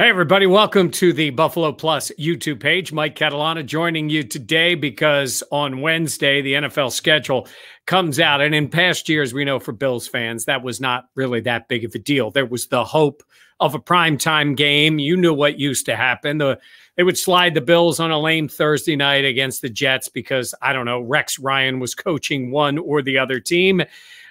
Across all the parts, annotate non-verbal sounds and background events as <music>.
Hey, everybody, welcome to the Buffalo Plus YouTube page. Mike Catalana joining you today because on Wednesday, the NFL schedule comes out. And in past years, we know for Bills fans, that was not really that big of a deal. There was the hope of a primetime game. You knew what used to happen. The, they would slide the Bills on a lame Thursday night against the Jets because, I don't know, Rex Ryan was coaching one or the other team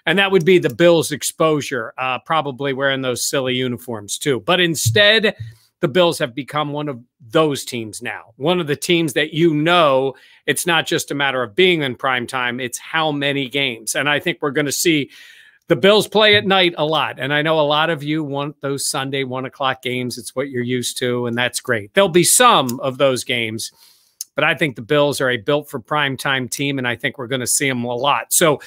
and that would be the Bills' exposure, uh, probably wearing those silly uniforms too. But instead, the Bills have become one of those teams now. One of the teams that you know it's not just a matter of being in prime time, it's how many games. And I think we're going to see the Bills play at night a lot. And I know a lot of you want those Sunday one o'clock games. It's what you're used to, and that's great. There'll be some of those games, but I think the Bills are a built for prime time team, and I think we're going to see them a lot. So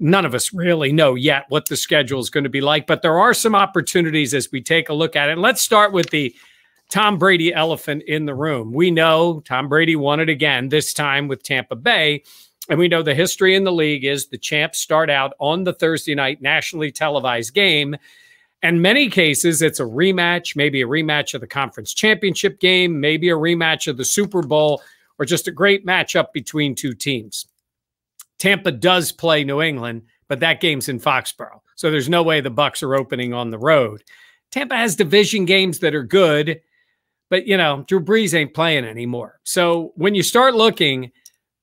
none of us really know yet what the schedule is going to be like, but there are some opportunities as we take a look at it. Let's start with the Tom Brady elephant in the room. We know Tom Brady won it again, this time with Tampa Bay. And we know the history in the league is the champs start out on the Thursday night nationally televised game. And many cases, it's a rematch, maybe a rematch of the conference championship game, maybe a rematch of the Super Bowl, or just a great matchup between two teams. Tampa does play New England, but that game's in Foxborough. So there's no way the Bucs are opening on the road. Tampa has division games that are good, but you know, Drew Brees ain't playing anymore. So when you start looking,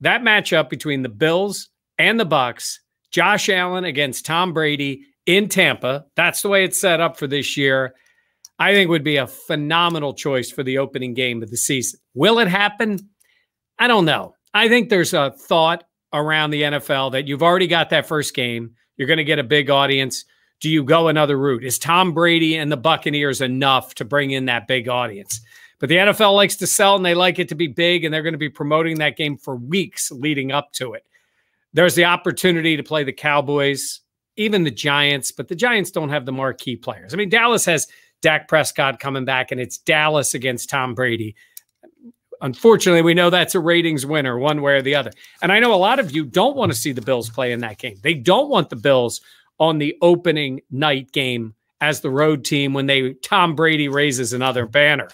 that matchup between the Bills and the Bucs, Josh Allen against Tom Brady in Tampa, that's the way it's set up for this year. I think would be a phenomenal choice for the opening game of the season. Will it happen? I don't know. I think there's a thought around the NFL that you've already got that first game. You're going to get a big audience. Do you go another route? Is Tom Brady and the Buccaneers enough to bring in that big audience? But the NFL likes to sell and they like it to be big, and they're going to be promoting that game for weeks leading up to it. There's the opportunity to play the Cowboys, even the Giants, but the Giants don't have the marquee players. I mean, Dallas has Dak Prescott coming back, and it's Dallas against Tom Brady. Unfortunately, we know that's a ratings winner one way or the other. And I know a lot of you don't want to see the Bills play in that game. They don't want the Bills on the opening night game as the road team when they Tom Brady raises another banner.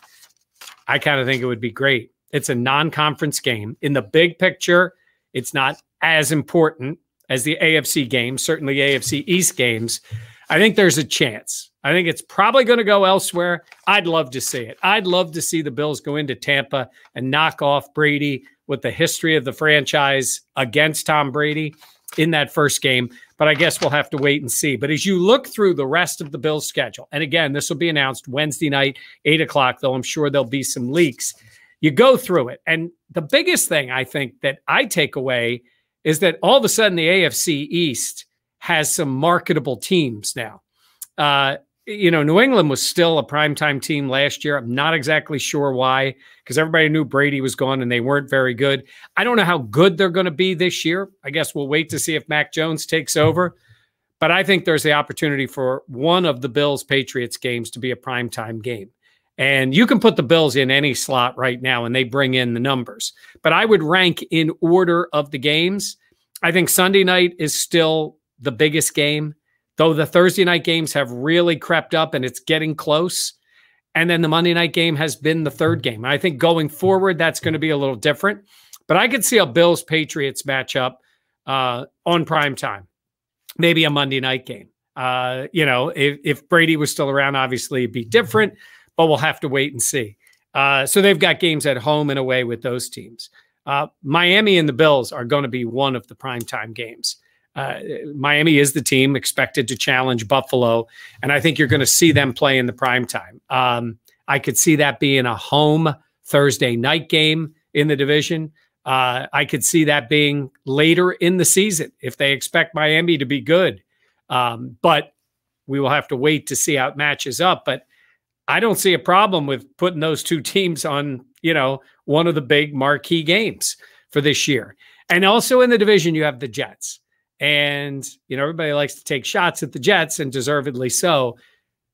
I kind of think it would be great. It's a non-conference game. In the big picture, it's not as important as the AFC games, certainly AFC East games. I think there's a chance. I think it's probably going to go elsewhere. I'd love to see it. I'd love to see the Bills go into Tampa and knock off Brady with the history of the franchise against Tom Brady in that first game. But I guess we'll have to wait and see. But as you look through the rest of the Bills' schedule, and again, this will be announced Wednesday night, eight o'clock, though I'm sure there'll be some leaks. You go through it. And the biggest thing I think that I take away is that all of a sudden the AFC East has some marketable teams now. Uh, you know, New England was still a primetime team last year. I'm not exactly sure why, because everybody knew Brady was gone and they weren't very good. I don't know how good they're going to be this year. I guess we'll wait to see if Mac Jones takes over. But I think there's the opportunity for one of the Bills Patriots games to be a primetime game. And you can put the Bills in any slot right now and they bring in the numbers. But I would rank in order of the games. I think Sunday night is still the biggest game though the Thursday night games have really crept up and it's getting close. And then the Monday night game has been the third game. I think going forward, that's going to be a little different. But I could see a Bills Patriots matchup uh, on prime time, maybe a Monday night game. Uh, you know, if, if Brady was still around, obviously it'd be different, but we'll have to wait and see. Uh, so they've got games at home and away with those teams. Uh, Miami and the Bills are going to be one of the primetime games. Uh, Miami is the team expected to challenge Buffalo, and I think you're going to see them play in the prime time. Um, I could see that being a home Thursday night game in the division. Uh, I could see that being later in the season if they expect Miami to be good. Um, but we will have to wait to see how it matches up. But I don't see a problem with putting those two <laughs> teams on, you know, one of the big marquee games for this year. And also in the division, you have the Jets. And, you know, everybody likes to take shots at the Jets and deservedly so,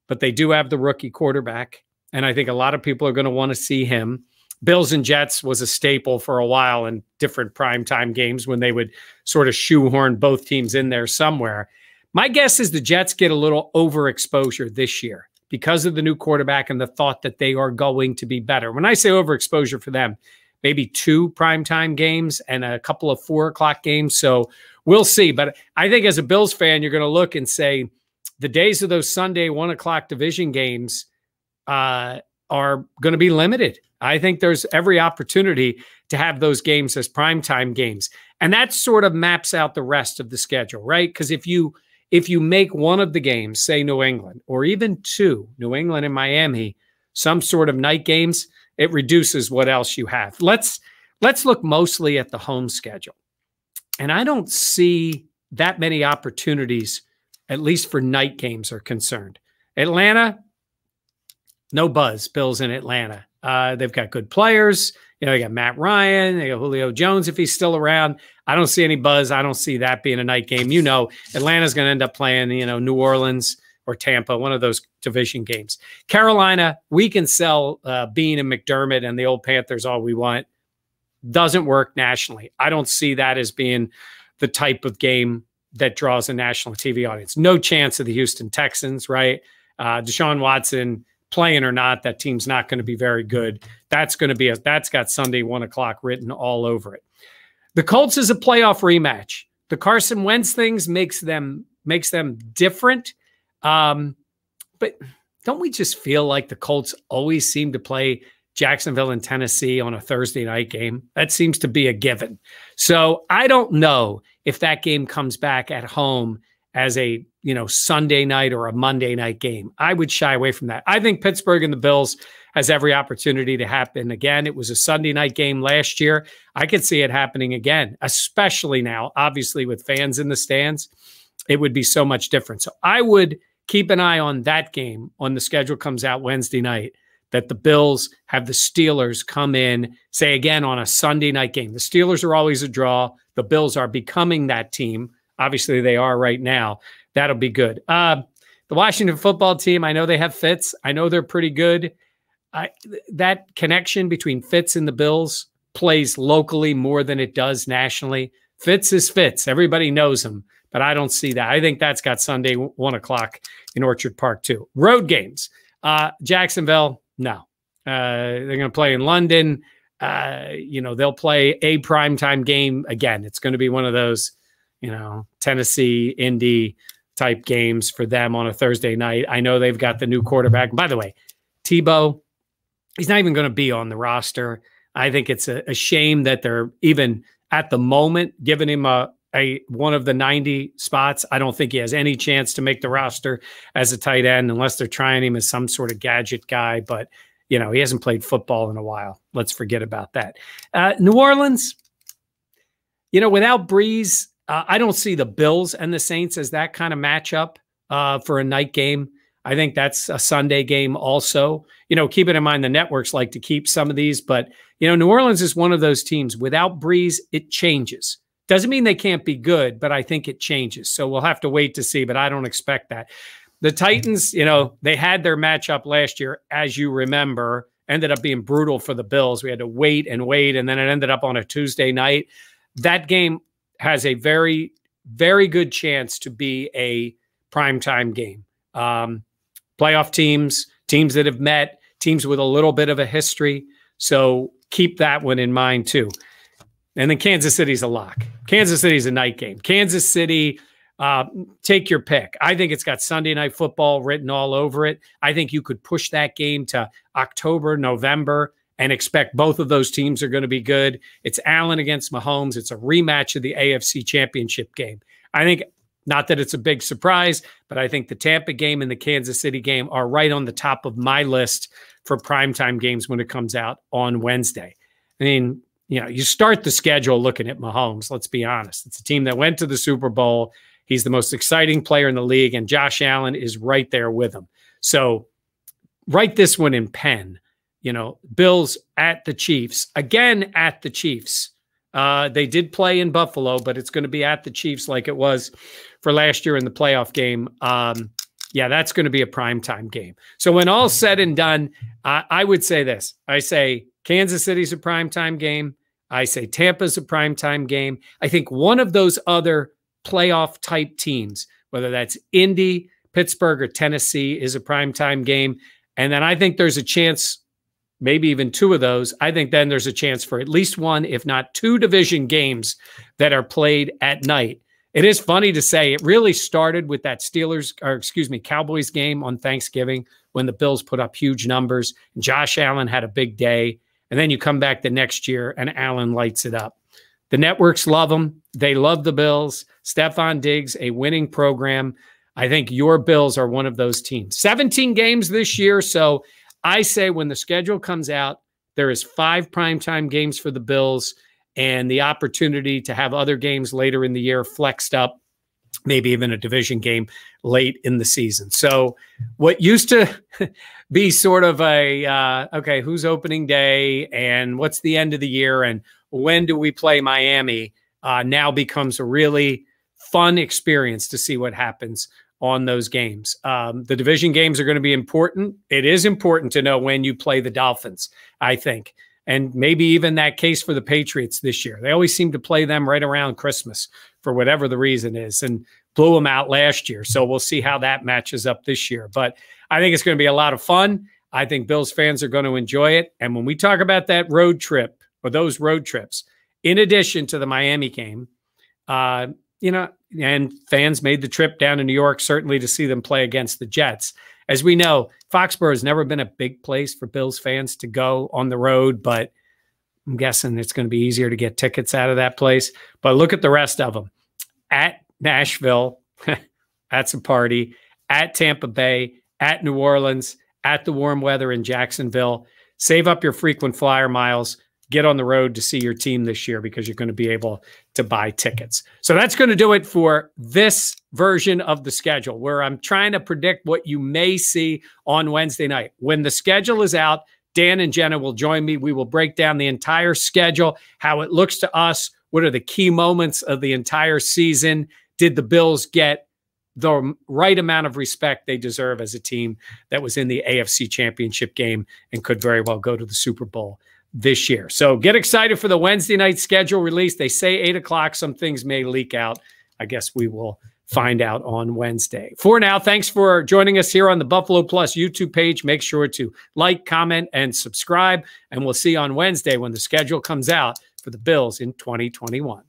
but they do have the rookie quarterback. And I think a lot of people are going to want to see him. Bills and Jets was a staple for a while in different primetime games when they would sort of shoehorn both teams in there somewhere. My guess is the Jets get a little overexposure this year because of the new quarterback and the thought that they are going to be better. When I say overexposure for them, maybe two primetime games and a couple of four o'clock games. So we'll see. But I think as a Bills fan, you're going to look and say the days of those Sunday one o'clock division games uh, are going to be limited. I think there's every opportunity to have those games as primetime games. And that sort of maps out the rest of the schedule, right? Because if you if you make one of the games, say New England, or even two, New England and Miami, some sort of night games, it reduces what else you have. Let's let's look mostly at the home schedule. And I don't see that many opportunities, at least for night games are concerned. Atlanta, no buzz. Bills in Atlanta. Uh, they've got good players. You know, they got Matt Ryan, they got Julio Jones if he's still around. I don't see any buzz. I don't see that being a night game. You know, Atlanta's going to end up playing, you know, New Orleans or Tampa, one of those division games. Carolina, we can sell uh, Beane and McDermott and the old Panthers all we want. Doesn't work nationally. I don't see that as being the type of game that draws a national TV audience. No chance of the Houston Texans, right? Uh, Deshaun Watson playing or not, that team's not going to be very good. That's going to be a that's got Sunday one o'clock written all over it. The Colts is a playoff rematch. The Carson Wentz things makes them makes them different um, but don't we just feel like the Colts always seem to play Jacksonville and Tennessee on a Thursday night game? That seems to be a given. So I don't know if that game comes back at home as a you know Sunday night or a Monday night game. I would shy away from that. I think Pittsburgh and the Bills has every opportunity to happen again. It was a Sunday night game last year. I could see it happening again, especially now, obviously with fans in the stands. It would be so much different. So I would keep an eye on that game when the schedule comes out Wednesday night. That the Bills have the Steelers come in, say again on a Sunday night game. The Steelers are always a draw. The Bills are becoming that team. Obviously, they are right now. That'll be good. Uh, the Washington football team, I know they have Fitz. I know they're pretty good. I, that connection between Fitz and the Bills plays locally more than it does nationally. Fitz is Fitz. Everybody knows him but I don't see that. I think that's got Sunday one o'clock in Orchard Park too. Road games. Uh, Jacksonville, no. Uh, they're going to play in London. Uh, you know, they'll play a primetime game again. It's going to be one of those, you know, Tennessee, Indy type games for them on a Thursday night. I know they've got the new quarterback. By the way, Tebow, he's not even going to be on the roster. I think it's a, a shame that they're even at the moment giving him a, a one of the 90 spots. I don't think he has any chance to make the roster as a tight end unless they're trying him as some sort of gadget guy. But you know, he hasn't played football in a while. Let's forget about that. Uh, New Orleans, you know, without Brees, uh, I don't see the Bills and the Saints as that kind of matchup uh, for a night game. I think that's a Sunday game also. You know, keep it in mind the networks like to keep some of these, but you know, New Orleans is one of those teams. Without Brees, it changes. Doesn't mean they can't be good, but I think it changes. So we'll have to wait to see, but I don't expect that. The Titans, you know, they had their matchup last year, as you remember, ended up being brutal for the Bills. We had to wait and wait, and then it ended up on a Tuesday night. That game has a very, very good chance to be a primetime game. Um, playoff teams, teams that have met, teams with a little bit of a history. So keep that one in mind too. And then Kansas City's a lock. Kansas City's a night game. Kansas City, uh, take your pick. I think it's got Sunday night football written all over it. I think you could push that game to October, November, and expect both of those teams are going to be good. It's Allen against Mahomes. It's a rematch of the AFC Championship game. I think not that it's a big surprise, but I think the Tampa game and the Kansas City game are right on the top of my list for primetime games when it comes out on Wednesday. I mean, you know, you start the schedule looking at Mahomes. Let's be honest. It's a team that went to the Super Bowl. He's the most exciting player in the league, and Josh Allen is right there with him. So write this one in pen. You know, Bills at the Chiefs, again at the Chiefs. Uh, they did play in Buffalo, but it's going to be at the Chiefs like it was for last year in the playoff game. Um, yeah, that's going to be a primetime game. So when all's said and done, I would say this I say Kansas City's a primetime game. I say Tampa's a primetime game. I think one of those other playoff type teams, whether that's Indy, Pittsburgh or Tennessee is a primetime game. And then I think there's a chance, maybe even two of those. I think then there's a chance for at least one, if not two division games that are played at night. It is funny to say it really started with that Steelers, or excuse me, Cowboys game on Thanksgiving when the Bills put up huge numbers. Josh Allen had a big day. And then you come back the next year and Allen lights it up. The networks love them. They love the Bills. Stefon Diggs, a winning program. I think your Bills are one of those teams. 17 games this year. So I say when the schedule comes out, there is five primetime games for the Bills and the opportunity to have other games later in the year flexed up, maybe even a division game late in the season. So what used to <laughs> be sort of a uh, okay, who's opening day and what's the end of the year and when do we play Miami uh, now becomes a really fun experience to see what happens on those games. Um, the division games are going to be important. It is important to know when you play the Dolphins, I think. And maybe even that case for the Patriots this year. They always seem to play them right around Christmas for whatever the reason is and blew them out last year. So we'll see how that matches up this year. But I think it's going to be a lot of fun. I think Bills fans are going to enjoy it. And when we talk about that road trip or those road trips, in addition to the Miami game, uh, you know, and fans made the trip down to New York certainly to see them play against the Jets. As we know, Foxborough has never been a big place for Bills fans to go on the road, but I'm guessing it's going to be easier to get tickets out of that place. But look at the rest of them. At Nashville, <laughs> that's a party. At Tampa Bay, at New Orleans, at the warm weather in Jacksonville. Save up your frequent flyer miles get on the road to see your team this year because you're going to be able to buy tickets. So that's going to do it for this version of the schedule where I'm trying to predict what you may see on Wednesday night. When the schedule is out, Dan and Jenna will join me. We will break down the entire schedule, how it looks to us, what are the key moments of the entire season. Did the Bills get the right amount of respect they deserve as a team that was in the AFC championship game and could very well go to the Super Bowl this year. So get excited for the Wednesday night schedule release. They say eight o'clock. Some things may leak out. I guess we will find out on Wednesday. For now, thanks for joining us here on the Buffalo Plus YouTube page. Make sure to like, comment, and subscribe. And we'll see you on Wednesday when the schedule comes out for the Bills in 2021.